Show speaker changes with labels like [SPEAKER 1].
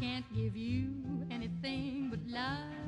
[SPEAKER 1] can't give you anything but love,